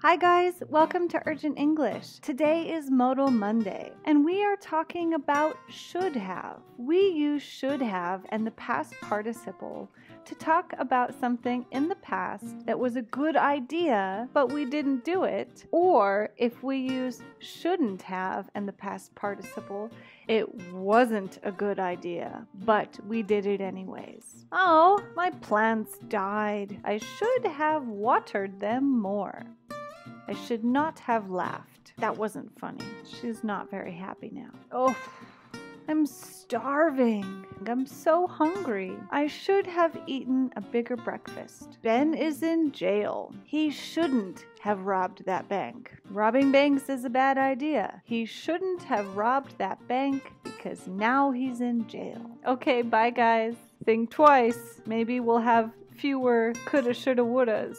Hi guys, welcome to Urgent English. Today is Modal Monday, and we are talking about should have. We use should have and the past participle to talk about something in the past that was a good idea, but we didn't do it, or if we use shouldn't have and the past participle, it wasn't a good idea, but we did it anyways. Oh, my plants died. I should have watered them more. I should not have laughed. That wasn't funny. She's not very happy now. Oh, I'm starving. I'm so hungry. I should have eaten a bigger breakfast. Ben is in jail. He shouldn't have robbed that bank. Robbing banks is a bad idea. He shouldn't have robbed that bank because now he's in jail. Okay, bye guys. Think twice. Maybe we'll have fewer coulda, shoulda, wouldas.